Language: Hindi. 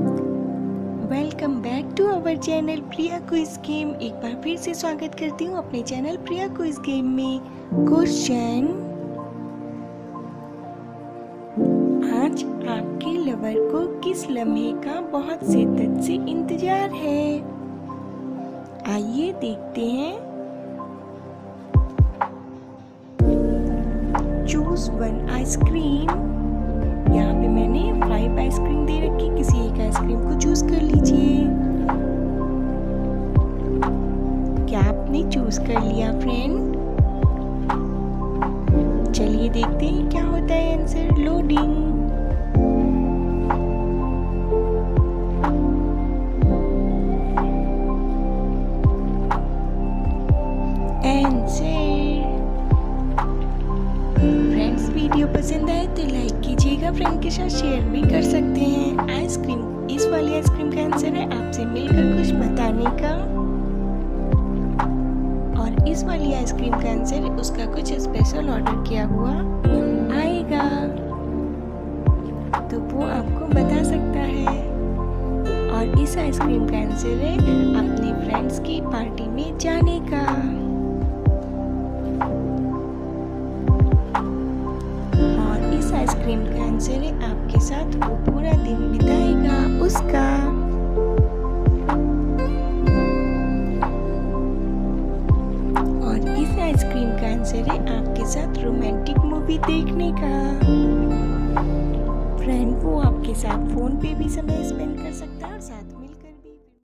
Welcome back to our channel Priya quiz game एक बार फिर से स्वागत करती हूँ अपने चैनल प्रिया क्विज गेम में। क्वेश्चन आज आपके लवर को किस लम्हे का बहुत शिद्दत से इंतज़ार है? आइए देखते हैं। चूज़ वन आइसक्रीम यहाँ पे मैंने फाइव आइसक्रीम दे रखी किसी चूज़ कर लिया फ्रेंड चलिए देखते हैं क्या होता है आंसर लोडिंग फ्रेंड्स वीडियो पसंद आए तो लाइक कीजिएगा फ्रेंड के साथ शेयर भी कर सकते हैं. आइसक्रीम इस वाली आइसक्रीम का आंसर है आपसे मिलकर कुछ बताने का. इस वाली आइसक्रीम का आंसर, उसका कुछ स्पेशल ऑर्डर किया हुआ आएगा। तो वो आपको बता सकता है। और इस आइसक्रीम का आंसर है अपने फ्रेंड्स की पार्टी में जाने का। आइसक्रीम का आंसर है आपके साथ वो पूरा दिन बिताएगा उसका। देखने का। फ्रेंड वो आपके साथ फ़ोन पे भी समय स्पेंड कर सकता है और साथ